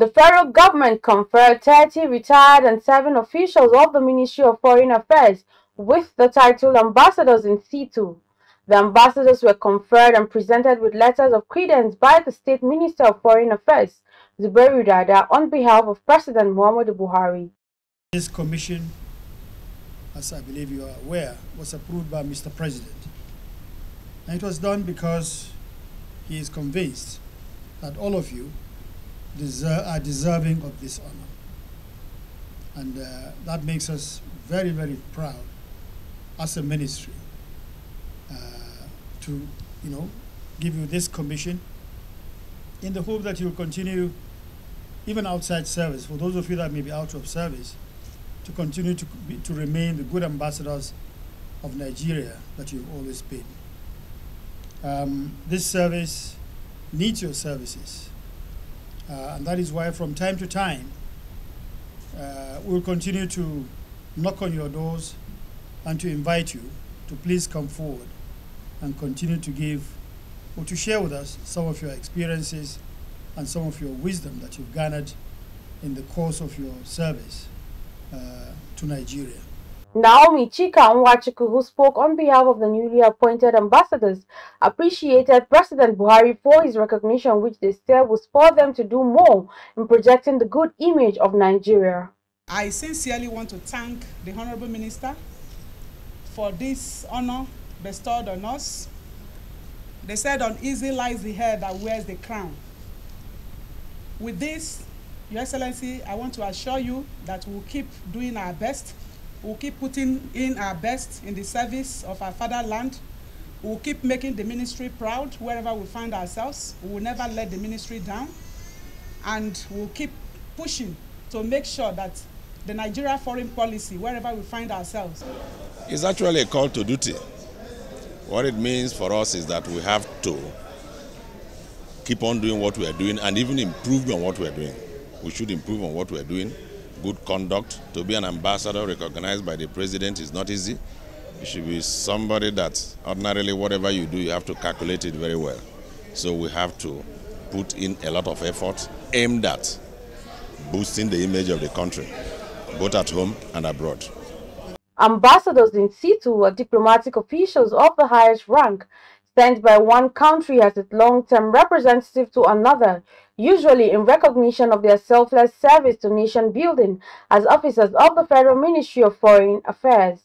the federal government conferred 30 retired and 7 officials of the Ministry of Foreign Affairs with the title ambassadors in situ. The ambassadors were conferred and presented with letters of credence by the State Minister of Foreign Affairs, Zubairu Dada, on behalf of President Muhammadu Buhari. This commission, as I believe you are aware, was approved by Mr. President. And it was done because he is convinced that all of you deserve, are deserving of this honor. And uh, that makes us very, very proud as a ministry uh, to, you know, give you this commission in the hope that you'll continue, even outside service, for those of you that may be out of service, to continue to, be, to remain the good ambassadors of Nigeria that you've always been. Um, this service needs your services. Uh, and that is why from time to time, uh, we'll continue to knock on your doors and to invite you to please come forward and continue to give or to share with us some of your experiences and some of your wisdom that you've garnered in the course of your service uh, to Nigeria. Naomi Chika Nwachuku, who spoke on behalf of the newly appointed ambassadors, appreciated President Buhari for his recognition which they said will spur them to do more in projecting the good image of Nigeria. I sincerely want to thank the Honorable Minister for this honor bestowed on us. They said on easy lies the head that wears the crown. With this, Your Excellency, I want to assure you that we'll keep doing our best We'll keep putting in our best in the service of our fatherland. We'll keep making the ministry proud wherever we find ourselves. We will never let the ministry down. And we'll keep pushing to make sure that the Nigeria foreign policy, wherever we find ourselves. It's actually a call to duty. What it means for us is that we have to keep on doing what we are doing and even improve on what we are doing. We should improve on what we are doing good conduct. To be an ambassador recognized by the president is not easy. You should be somebody that ordinarily whatever you do, you have to calculate it very well. So we have to put in a lot of effort aimed at boosting the image of the country, both at home and abroad. Ambassadors in situ are diplomatic officials of the highest rank sent by one country as its long-term representative to another, usually in recognition of their selfless service to nation building as officers of the Federal Ministry of Foreign Affairs.